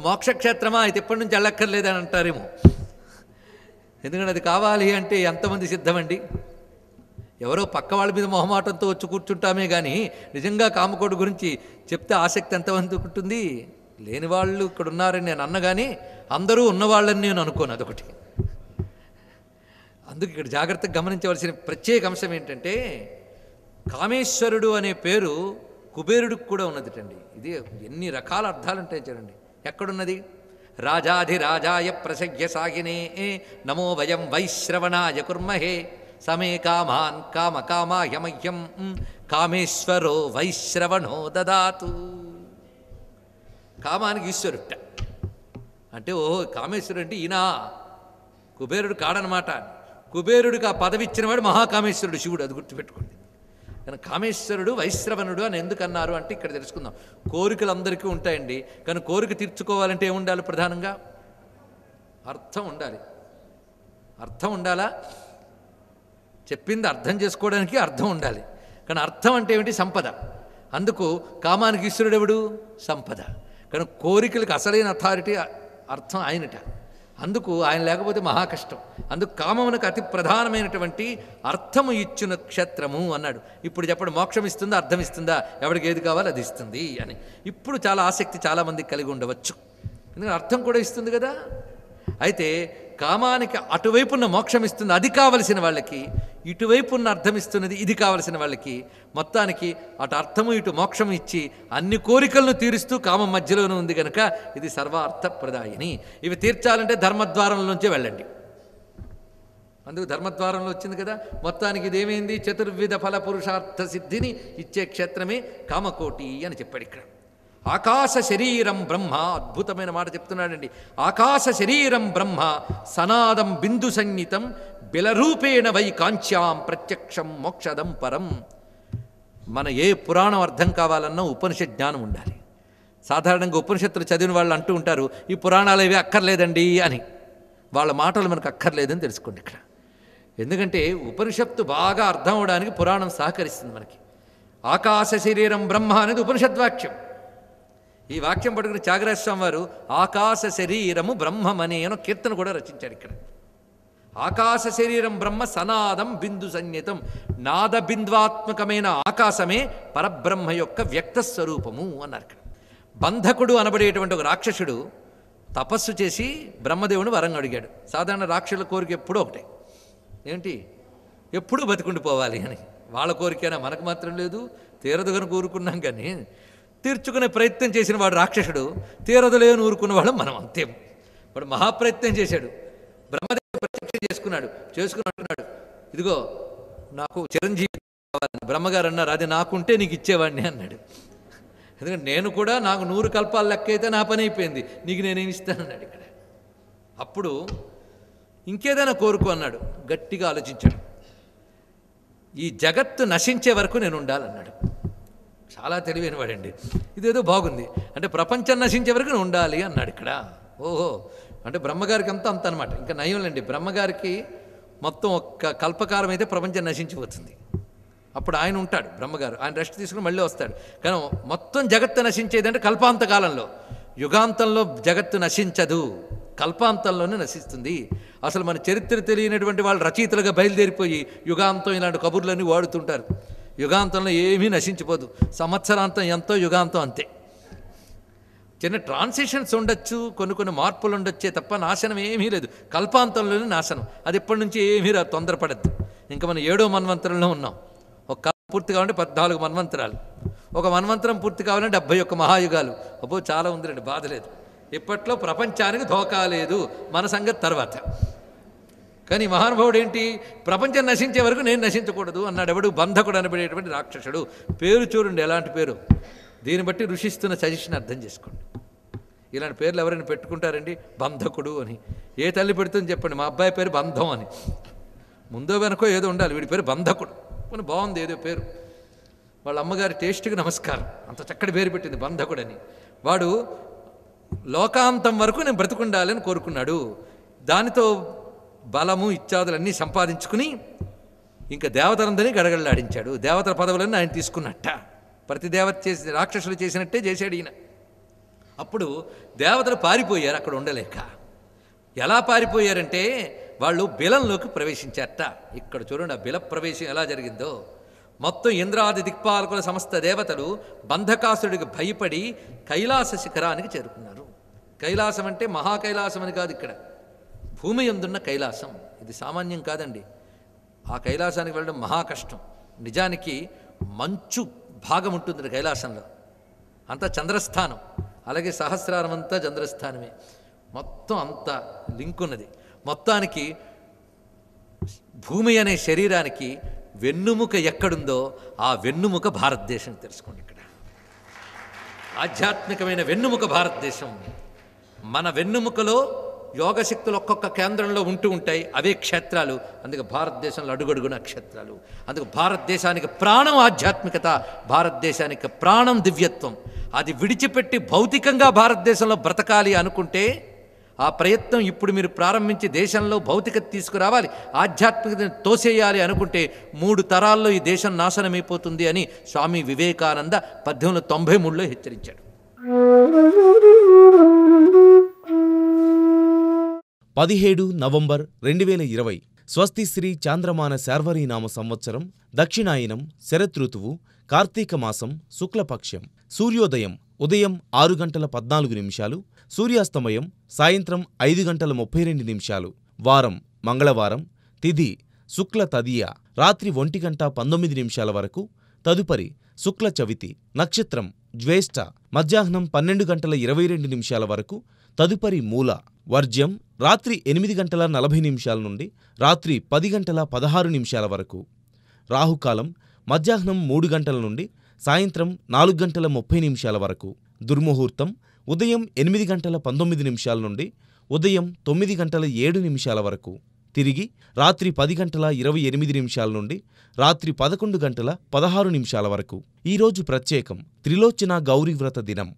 ఇది మోక్షక్షేత్రమా? అయితే ఎప్పటి నుంచి వెళ్ళక్కర్లేదని అంటారేమో. ఎందుకంటే అది కావాలి అంటే ఎంతమంది సిద్ధమండి? ఎవరో పక్క వాళ్ళ మీద మొహమాటంతో వచ్చి కూర్చుంటామే కానీ నిజంగా కామకోడు గురించి చెప్తే ఆసక్తి ఎంతమంది ఉంటుంది? లేని వాళ్ళు ఇక్కడ ఉన్నారని నేను అన్నగాని అందరూ ఉన్నవాళ్ళని నేను అనుకోను అదొకటి. అందుకు ఇక్కడ జాగ్రత్తగా గమనించవలసిన ప్రత్యేక అంశం ఏంటంటే కామేశ్వరుడు అనే పేరు కుబేరుడికి కూడా ఉన్నదిటండి. ఇది ఎన్ని రకాల అర్థాలు ఉంటాయి చూడండి. ఎక్కడున్నది? రాజాధిరాజాయ ప్రసజ్ఞ సాగినే. నమో వయం వైశ్రవణాయ కుర్మహే. సమే కామాన్ కామ కామాయమహ్యం కామేశ్వరో వైశ్రవణో దదాతు. కామానికి ఈశ్వరుట అంటే ఓ కామేశ్వరుడు అంటే ఈయన. కుబేరుడు కాడనమాట. కుబేరుడికి ఆ పదవి ఇచ్చినవాడు మహాకామేశ్వరుడు శివుడు అది గుర్తుపెట్టుకోండి. కానీ కామేశ్వరుడు వైశ్రవణుడు అని ఎందుకన్నారు అంటే ఇక్కడ తెలుసుకుందాం. కోరికలు అందరికీ ఉంటాయండి. కానీ కోరిక తీర్చుకోవాలంటే ఏముండాలి ప్రధానంగా? అర్థం ఉండాలి. అర్థం ఉండాలా? చెప్పింది అర్థం చేసుకోవడానికి అర్థం ఉండాలి. కానీ అర్థం అంటే ఏమిటి? సంపద. అందుకు కామానికి ఈశ్వరుడు ఎవడు సంపద. కానీ కోరికలకు అసలైన అథారిటీ అర్థం ఆయనట అందుకు ఆయన లేకపోతే మహా కష్టం. అందుకు కామమునకు అతి ప్రధానమైనటువంటి అర్థము ఇచ్చిన క్షేత్రము అన్నాడు. ఇప్పుడు చెప్పండి మోక్షం ఇస్తుందా అర్థం ఇస్తుందా? ఎవరికి ఏది కావాలో అది ఇస్తుంది అని. ఇప్పుడు చాలా ఆసక్తి చాలామందికి కలిగి ఉండవచ్చు. ఎందుకంటే అర్థం కూడా ఇస్తుంది కదా. అయితే కామానికి అటువైపు ఉన్న మోక్షం ఇస్తుంది అది కావలసిన వాళ్ళకి ఇటువైపు ఉన్న అర్థం ఇస్తున్నది ఇది కావలసిన వాళ్ళకి మొత్తానికి అటు అర్థము ఇటు మోక్షం ఇచ్చి అన్ని కోరికలను తీరుస్తూ కామం మధ్యలోనే ఉంది కనుక ఇది సర్వార్థ ప్రదాయిని ఇవి తీర్చాలంటే ధర్మద్వారంలోంచే వెళ్ళండి. అందుకు ధర్మద్వారంలో వచ్చింది కదా మొత్తానికి ఇదేమైంది? చతుర్విధ ఫల పురుషార్థ సిద్ధిని ఇచ్చే క్షేత్రమే కామకోటి అని చెప్పాడు ఇక్కడ. ఆకాశ శరీరం బ్రహ్మ అద్భుతమైన మాట చెప్తున్నాడండి. ఆకాశ శరీరం బ్రహ్మ సనాదం బిందు సంగీతం బిలరూపేణ వై కాంచ్యాం ప్రత్యక్షం మోక్షదం పరం. మన ఏ పురాణం అర్థం కావాలన్నా ఉపనిషత్ జ్ఞానం ఉండాలి. సాధారణంగా ఉపనిషత్తులు చదివిన వాళ్ళు అంటూ ఉంటారు ఈ పురాణాలు ఇవి అక్కర్లేదండి అని. వాళ్ళ మాటలు మనకు అక్కర్లేదని తెలుసుకోండి ఇక్కడ. ఎందుకంటే ఉపనిషత్తు బాగా అర్థం అవడానికి పురాణం సహకరిస్తుంది మనకి. ఆకాశ శరీరం బ్రహ్మ అనేది ఉపనిషద్వాక్యం ఈ వాక్యం పట్టుకుని త్యాగరాజస్వామి వారు ఆకాశ శరీరము బ్రహ్మమనే అనో కీర్తన కూడా రచించారు ఇక్కడ. ఆకాశ శరీరం బ్రహ్మ సనాదం బిందు సంజ్ఞితం నాదబింద్వాత్మకమైన ఆకాశమే పరబ్రహ్మ యొక్క వ్యక్త స్వరూపము అన్నారు ఇక్కడ. బంధకుడు అనబడేటువంటి ఒక రాక్షసుడు తపస్సు చేసి బ్రహ్మదేవుని వరం అడిగాడు. సాధారణ రాక్షసుల కోరిక ఎప్పుడూ ఒకటే. ఏంటి? ఎప్పుడూ బతికుండిపోవాలి అని. వాళ్ళ కోరికైనా మనకు మాత్రం లేదు. తీరదుగను కోరుకున్నాం కానీ తీర్చుకునే ప్రయత్నం చేసిన వాడు రాక్షసుడు తీరదలేని ఊరుకున్న వాళ్ళం మనం అంతే. వాడు మహాప్రయత్నం చేశాడు. బ్రహ్మదేవుడు ప్రత్యక్షం చేసుకున్నాడు చేసుకుని అంటున్నాడు. ఇదిగో నాకు చిరంజీవి కావాలని బ్రహ్మగారు అన్నారు అది నాకుంటే నీకు ఇచ్చేవాడిని అన్నాడు. ఎందుకంటే నేను కూడా నాకు నూరు కల్పాలు లెక్క అయితే నా పని అయిపోయింది. నీకు నేనేమి ఇస్తానన్నాడు ఇక్కడ. అప్పుడు ఇంకేదైనా కోరుకో అన్నాడు. గట్టిగా ఆలోచించాడు. ఈ జగత్తు నశించే వరకు నేను ఉండాలన్నాడు. చాలా తెలివైన వాడండి ఇదేదో బాగుంది. అంటే ప్రపంచం నశించే వరకు ఉండాలి అన్నాడు ఇక్కడ. ఓహో. అంటే బ్రహ్మగారికి అంతా అంత అనమాట ఇంకా నయంలేండి బ్రహ్మగారికి మొత్తం ఒక్క కల్పకాలం అయితే ప్రపంచం నశించిపోతుంది. అప్పుడు ఆయన ఉంటాడు బ్రహ్మగారు. ఆయన రెస్ట్ తీసుకుని మళ్ళీ వస్తాడు. కానీ మొత్తం జగత్తు నశించేదంటే కల్పాంత కాలంలో యుగాంతంలో జగత్తు నశించదు. కల్పాంతంలోనే నశిస్తుంది. అసలు మన చరిత్ర తెలియనటువంటి వాళ్ళు రచయితలుగా బయలుదేరిపోయి యుగాంతం ఇలాంటి కబుర్లన్నీ వాడుతుంటారు. యుగాంతంలో ఏమీ నశించిపోదు. సంవత్సరాంతం ఎంతో యుగాంతం అంతే. చిన్న ట్రాన్సిషన్స్ ఉండొచ్చు కొన్ని కొన్ని మార్పులు ఉండొచ్చే తప్ప నాశనం ఏమీ లేదు. కల్పాంతంలోనే నాశనం. అది ఎప్పటి నుంచి ఏమీ రా తొందరపడద్దు. ఇంకా మనం ఏడో మన్వంతరంలో ఉన్నాం. ఒక కల్ప పూర్తి కావాలంటే పద్నాలుగు మన్వంతరాలు. ఒక మన్వంతరం పూర్తి కావాలంటే డెబ్బై ఒక్క మహాయుగాలు. అబ్బో చాలా ఉందిరండి బాధ లేదు. ఇప్పట్లో ప్రపంచానికి ధోకా లేదు. మన సంగతి తర్వాత. కానీ మహానుభావుడు ఏంటి ప్రపంచం నశించే వరకు నేను నశించకూడదు అన్నాడు ఎవడు? బంధకుడు అనబడేటువంటి రాక్షసుడు. పేరు చూడండి ఎలాంటి పేరు? దీన్ని బట్టి ఋషిస్తున్న సజెషన్ అర్థం చేసుకోండి. ఇలాంటి పేర్లు ఎవరైనా పెట్టుకుంటారండి? బంధకుడు అని. ఏ తల్లి పెడుతుంది చెప్పండి? మా అబ్బాయి పేరు బంధం అని. ముందో వెనకో ఏదో ఉండాలి. వీడి పేరు బంధకుడు. కొన్ని బాగుంది ఏదో పేరు. వాళ్ళ అమ్మగారి టేస్ట్కి నమస్కారం. అంత చక్కటి పేరు పెట్టింది బంధకుడని. వాడు లోకాంతం వరకు నేను బ్రతుకుండాలని కోరుకున్నాడు. దానితో బలము ఇత్యాదులన్నీ సంపాదించుకుని ఇంకా దేవతలందరినీ గడగడలాడించాడు. దేవతల పదవులన్నీ ఆయన తీసుకున్నట్ట. ప్రతి దేవత చేసి రాక్షసులు చేసినట్టే చేశాడు ఈయన. అప్పుడు దేవతలు పారిపోయారు అక్కడ ఉండలేక. ఎలా పారిపోయారంటే వాళ్ళు బిలంలోకి ప్రవేశించారట. ఇక్కడ చూడండి ఆ బిల ప్రవేశం ఎలా జరిగిందో. మొత్తం ఇంద్రాది దిక్పాలకుల సమస్త దేవతలు బంధకాసుడికి భయపడి కైలాస శిఖరానికి చేరుకున్నారు. కైలాసం అంటే మహాకైలాసం అని కాదు ఇక్కడ. భూమి ఎందున్న కైలాసం? ఇది సామాన్యం కాదండి. ఆ కైలాసానికి వెళ్ళడం మహా కష్టం. నిజానికి మంచు భాగం ఉంటుంది కైలాసంలో. అంతా చంద్రస్థానం. అలాగే సహస్రారం అంతా చంద్రస్థానమే. మొత్తం అంత లింక్ ఉన్నది. మొత్తానికి భూమి అనే శరీరానికి వెన్నుముక ఎక్కడుందో ఆ వెన్నుముక భారతదేశం తెలుసుకోండి ఇక్కడ. ఆధ్యాత్మికమైన వెన్నుముక భారతదేశం. మన వెన్నుముకలో యోగశక్తులు ఒక్కొక్క కేంద్రంలో ఉంటూ ఉంటాయి. అవే క్షేత్రాలు. అందుకే భారతదేశంలో అడుగడుగున క్షేత్రాలు. అందుకు భారతదేశానికి ప్రాణం ఆధ్యాత్మికత భారతదేశానికి ప్రాణం దివ్యత్వం. అది విడిచిపెట్టి భౌతికంగా భారతదేశంలో బ్రతకాలి అనుకుంటే ఆ ప్రయత్నం ఇప్పుడు మీరు ప్రారంభించి దేశంలో భౌతికత తీసుకురావాలి ఆధ్యాత్మికతను తోసేయాలి అనుకుంటే మూడు తరాల్లో ఈ దేశం నాశనమైపోతుంది అని స్వామి వివేకానంద పద్దెనిమిది వందల తొంభై మూడులో హెచ్చరించాడు. పదిహేడు నవంబర్ రెండు వేల ఇరవై స్వస్తి శ్రీ చాంద్రమాన శార్వరీనామ సంవత్సరం దక్షిణాయనం శరదృతువు కార్తీక మాసం శుక్లపక్షం సూర్యోదయం ఉదయం ఆరు గంటల పద్నాలుగు నిమిషాలు సూర్యాస్తమయం సాయంత్రం ఐదు గంటల ముప్పై రెండు నిమిషాలు వారం మంగళవారం తిథి శుక్ల తదియ రాత్రి ఒంటి గంట పంతొమ్మిది నిమిషాల వరకు తదుపరి శుక్ల చవితి నక్షత్రం జ్వేష్ఠ మధ్యాహ్నం పన్నెండు గంటల ఇరవై రెండు నిమిషాల వరకు తదుపరి మూల వర్జ్యం రాత్రి ఎనిమిది గంటల నలభై నిమిషాల నుండి రాత్రి పది గంటల పదహారు నిమిషాల వరకు. రాహుకాలం మధ్యాహ్నం మూడు గంటల నుండి సాయంత్రం నాలుగు గంటల ముప్పై నిమిషాల వరకు. దుర్ముహూర్తం ఉదయం ఎనిమిది గంటల పంతొమ్మిది నిమిషాల నుండి ఉదయం తొమ్మిది గంటల ఏడు నిమిషాల వరకు. తిరిగి రాత్రి పది గంటల ఇరవై ఎనిమిది నిమిషాల నుండి రాత్రి పదకొండు గంటల పదహారు నిమిషాల వరకు. ఈరోజు ప్రత్యేకం త్రిలోచన గౌరీవ్రత దినం.